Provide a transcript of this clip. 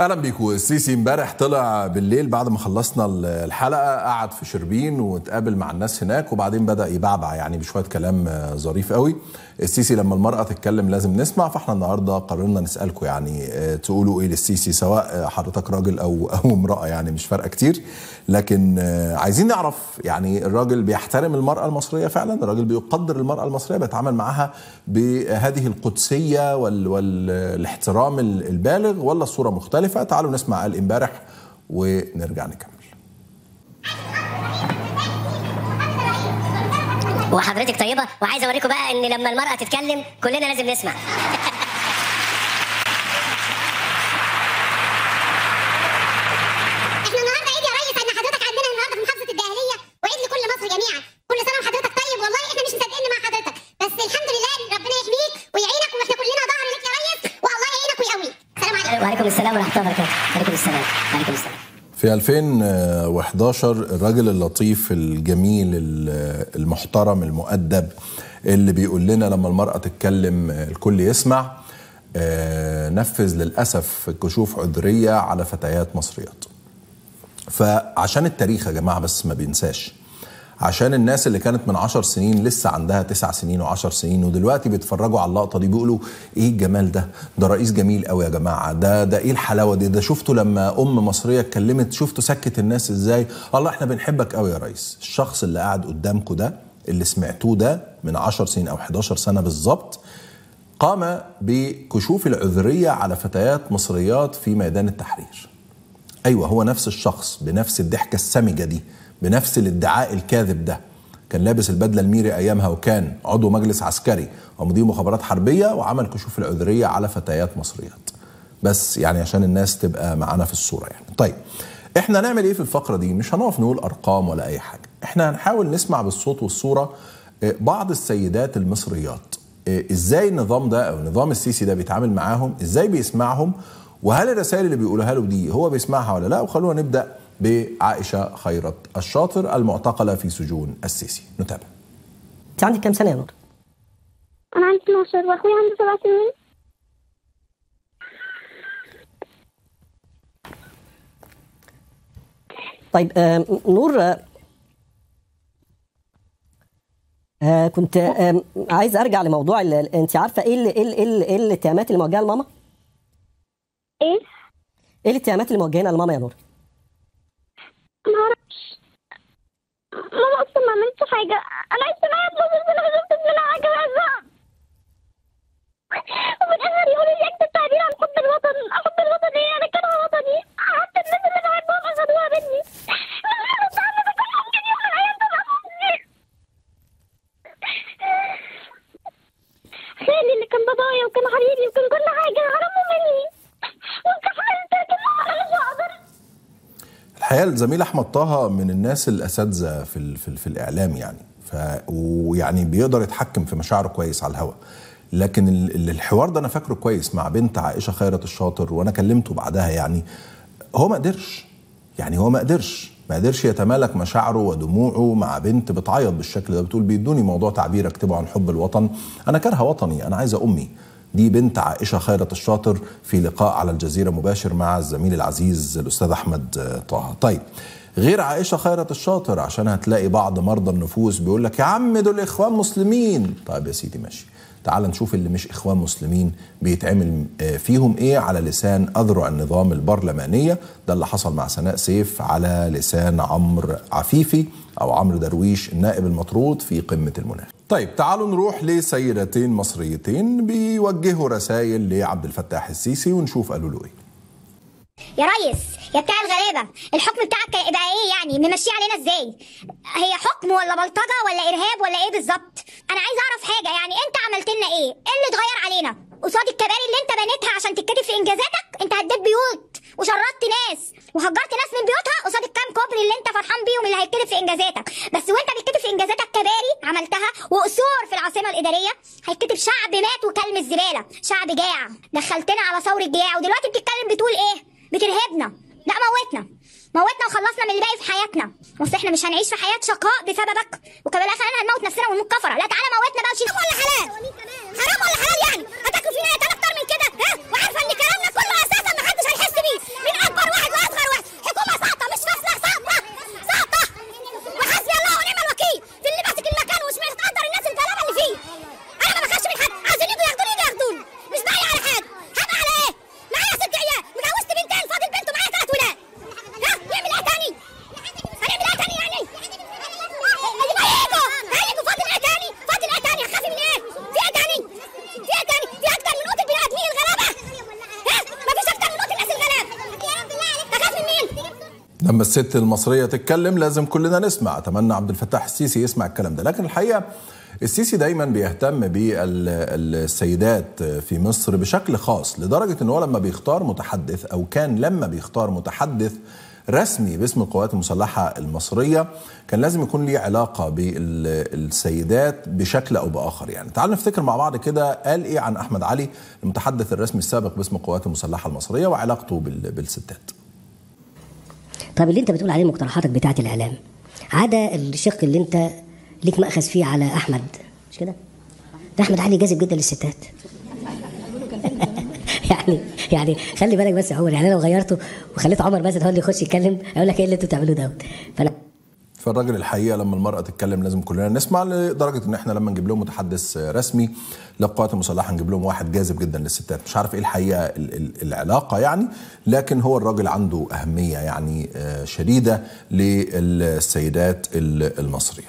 أهلا بيكم السيسي امبارح طلع بالليل بعد ما خلصنا الحلقة قعد في شربين واتقابل مع الناس هناك وبعدين بدأ يبعبع يعني بشوية كلام ظريف قوي. السيسي لما المرأة تتكلم لازم نسمع فاحنا النهارده قررنا نسالكم يعني تقولوا إيه للسيسي سواء حضرتك راجل أو أو امرأة يعني مش فارقة كتير. لكن عايزين نعرف يعني الراجل بيحترم المرأة المصرية فعلا؟ الراجل بيقدر المرأة المصرية بيتعامل معاها بهذه القدسية وال والاحترام البالغ ولا الصورة مختلفة؟ تعالوا نسمع قال امبارح ونرجع نكمل. وحضرتك طيبة وعايز أوريكم بقى إن لما المرأة تتكلم كلنا لازم نسمع إحنا النهارده عيد يا ريس ان حضرتك عندنا النهارده في محافظه الدقهليه وعيد لكل مصر جميعا كل سنه وحضرتك طيب والله إحنا مش مصدقين مع حضرتك بس الحمد لله ربنا يحميك ويعينك وإحنا كلنا ظهر لك يا ريس والله يعينك ويقويك سلام عليكم السلام ورحمة الله وبركاته. وعليكم السلام. وعليكم السلام. في 2011 الراجل اللطيف الجميل المحترم المؤدب اللي بيقول لنا لما المرأة تتكلم الكل يسمع نفذ للأسف كشوف عذرية على فتيات مصريات. فعشان التاريخ يا جماعة بس ما بينساش عشان الناس اللي كانت من عشر سنين لسه عندها تسع سنين وعشر سنين ودلوقتي بيتفرجوا على اللقطة دي بيقولوا إيه الجمال ده؟ ده رئيس جميل قوي يا جماعة ده ده إيه الحلاوة دي؟ ده شفتوا لما أم مصرية اتكلمت شفتوا سكت الناس إزاي؟ الله إحنا بنحبك قوي يا ريس. الشخص اللي قاعد قدامكم ده اللي سمعتوه ده من عشر سنين أو 11 سنة بالظبط قام بكشوف العذرية على فتيات مصريات في ميدان التحرير. أيوه هو نفس الشخص بنفس الضحكة السمجة دي. بنفس الادعاء الكاذب ده. كان لابس البدلة الميري أيامها وكان عضو مجلس عسكري ومدير مخابرات حربية وعمل كشوف العذرية على فتيات مصريات. بس يعني عشان الناس تبقى معانا في الصورة يعني. طيب إحنا هنعمل إيه في الفقرة دي؟ مش هنقف نقول أرقام ولا أي حاجة. إحنا هنحاول نسمع بالصوت والصورة بعض السيدات المصريات. إزاي النظام ده أو نظام السيسي ده بيتعامل معاهم؟ إزاي بيسمعهم؟ وهل الرسائل اللي بيقولها له دي هو بيسمعها ولا لا؟ وخلونا نبدأ بعائشة خيرت الشاطر المعتقلة في سجون السيسي نتابع أنت عندك كام سنة يا نور أنا عندي 12 واخويا عنده سبع سنين طيب آه نور آه آه كنت آه عايز أرجع لموضوع أنت عارفة إيه اللي إيه اللي إيه الاتهامات اللي موجهة لماما؟ إيه؟ إيه الاتهامات اللي موجهينها لماما يا نور؟ ما أعرفش. ماما أصلا ما عملتش حاجة. أنا عشت معايا 12 سنه ما شفتش منها حاجة بس وفي الآخر يقولوا لي اكتب تعبير عن حب الوطن. حب الوطن إيه؟ أنا كارهه وطني حتى الناس اللي بحبهم اخدوها مني. خالي اللي كان بابايا وكان حبيبي وكان كل حاجة حرموا مني واتكفلت لكن أنا مش هقدر الحقيقة الزميل أحمد طه من الناس الأساتذة في في, في الإعلام يعني. ف ويعني بيقدر يتحكم في مشاعره كويس على الهواء لكن ال الحوار ده أنا فاكره كويس مع بنت عائشة خيرت الشاطر وأنا كلمته بعدها يعني. هو ما قدرش. يعني هو ما قدرش. ما قدرش يتمالك مشاعره ودموعه مع بنت بتعيط بالشكل ده بتقول بيدوني موضوع تعبير أكتبه عن حب الوطن. أنا كارهة وطني. أنا عايزة أمي. دي بنت عائشة خيرت الشاطر في لقاء على الجزيرة مباشر مع الزميل العزيز الأستاذ أحمد طه. طيب غير عائشة خيرت الشاطر عشان هتلاقي بعض مرضى النفوس بيقول لك يا عم دول إخوان مسلمين. طيب يا سيدي ماشي. تعال نشوف اللي مش إخوان مسلمين بيتعمل فيهم إيه على لسان أذرع النظام البرلمانية. ده اللي حصل مع سناء سيف على لسان عمرو عفيفي أو عمرو درويش النائب المطرود في قمة المناخ. طيب تعالوا نروح لسيدتين مصريتين بيوجهوا رسائل لعبد الفتاح السيسي ونشوف قالوا له إيه. يا ريس يا بتاع الغلابه الحكم بتاعك يبقى إيه يعني؟ ممشيه علينا إزاي؟ هي حكم ولا بلطجة ولا إرهاب ولا إيه بالظبط؟ أنا عايز أعرف حاجة يعني أنت عملت لنا إيه؟ إيه اللي اتغير علينا؟ قصاد الكباري اللي أنت بنيتها عشان تتكتب في إنجازاتك؟ أنت هديت بيوت وشردت ناس وهجرت ناس من بيوتها؟ قصاد الكام كوبري اللي أنت فرحان بيهم اللي هيتكتب في إنجازاتك. بس وأنت بتكتب في إنجازاتك كباري عملتها وقصور في العاصمة الإدارية. هيتكتب شعب مات وكلم الزبالة. شعب جاع. دخلتنا على ثور الجياع ودلوقتي بتتكلم بتقول إيه؟ بترهبنا. لا موتنا. موتنا وخلصنا من اللي باقي في حياتنا. بس إحنا مش هنعيش في حياة شقاء بسببك وكمان أنا هنموت نفسنا ونموت كفرة. لا تعالى موتنا بقى وشيل. ولا حلال؟ حرام ولا حلال يعني؟ لما الست المصرية تتكلم لازم كلنا نسمع. أتمنى عبد الفتاح السيسي يسمع الكلام ده. لكن الحقيقة السيسي دايما بيهتم بالسيدات في مصر بشكل خاص لدرجة أنه لما بيختار متحدث أو كان لما بيختار متحدث رسمي باسم القوات المسلحة المصرية كان لازم يكون ليه علاقة بالسيدات بشكل أو بآخر يعني. تعال نفتكر مع بعض كده قال إيه عن أحمد علي المتحدث الرسمي السابق باسم القوات المسلحة المصرية وعلاقته بالستات. طب اللي انت بتقول عليه مقترحاتك بتاعه الإعلام عدا الشق اللي انت ليك مأخذ فيه على أحمد مش كده؟ ده أحمد علي جاذب جدا للستات يعني يعني خلي بالك بس يا عمر يعني لو غيرته وخليت عمر بس هو اللي يخش يتكلم أقول لك إيه اللي أنتوا بتعملوه دوت فأنا فالراجل الحقيقة لما المرأة تتكلم لازم كلنا نسمع لدرجة إن إحنا لما نجيب لهم متحدث رسمي للقوات المسلحة نجيب لهم واحد جاذب جدا للستات. مش عارف إيه الحقيقة ال- ال- العلاقة يعني لكن هو الراجل عنده أهمية يعني آه، شديدة للسيدات ال- المصريات